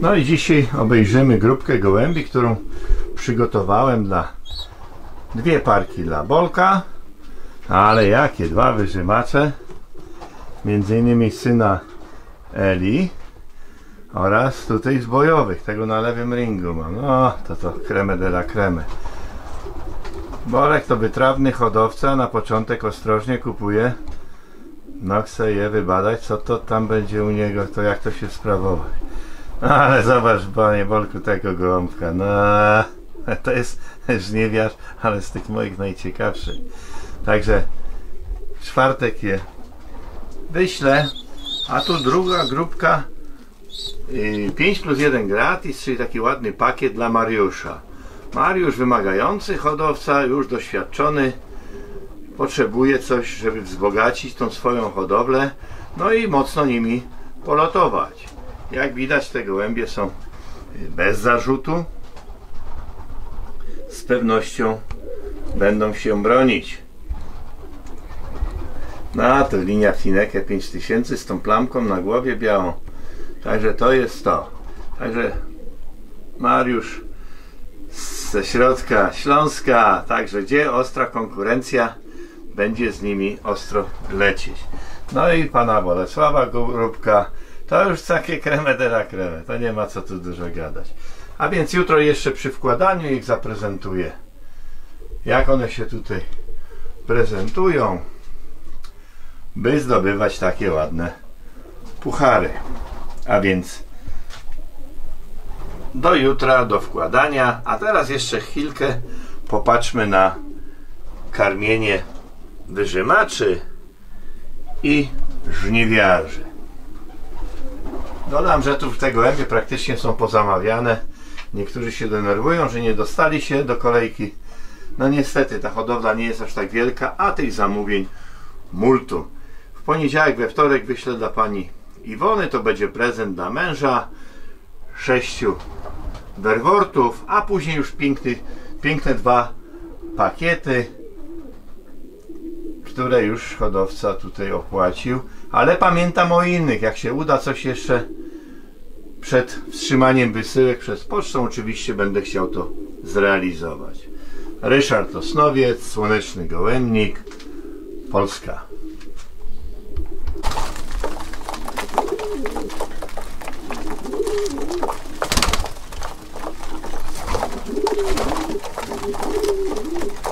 No i dzisiaj obejrzymy grupkę gołębi, którą przygotowałem dla dwie parki dla Bolka, ale jakie dwa wyżymacze, między innymi syna Eli oraz tutaj z bojowych, tego na lewym ringu mam. No, to to creme de la creme. Bolek to wytrawny hodowca, na początek ostrożnie kupuje. No chcę je wybadać, co to tam będzie u niego, to jak to się sprawować. Ale zobacz, panie Bolku, tego gołąbka. No, to jest żniewiarz, ale z tych moich najciekawszych. Także w czwartek je wyślę, a tu druga grupka yy, 5 plus 1 gratis, czyli taki ładny pakiet dla Mariusza. Mariusz wymagający hodowca, już doświadczony, potrzebuje coś, żeby wzbogacić tą swoją hodowlę, no i mocno nimi polotować. Jak widać te gołębie są bez zarzutu. Z pewnością będą się bronić. No to linia Fineke 5000 z tą plamką na głowie białą. Także to jest to. Także Mariusz ze środka Śląska, także gdzie ostra konkurencja będzie z nimi ostro lecieć. No i pana Bolesława Grupka, to już takie kremę de la creme, to nie ma co tu dużo gadać. A więc jutro jeszcze przy wkładaniu ich zaprezentuję, jak one się tutaj prezentują, by zdobywać takie ładne puchary. A więc do jutra, do wkładania. A teraz jeszcze chwilkę popatrzmy na karmienie wyżymaczy i żniwiarzy. Dodam, że tu w te gołębie praktycznie są pozamawiane. Niektórzy się denerwują, że nie dostali się do kolejki. No niestety ta hodowla nie jest aż tak wielka, a tych zamówień multum. W poniedziałek, we wtorek wyślę dla pani Iwony, to będzie prezent dla męża. Sześciu werwortów, a później już piękny, piękne dwa pakiety, które już hodowca tutaj opłacił, ale pamiętam o innych, jak się uda coś jeszcze przed wstrzymaniem wysyłek przez pocztą, oczywiście będę chciał to zrealizować. Ryszard Osnowiec, Słoneczny Gołębnik, Polska. Thank you.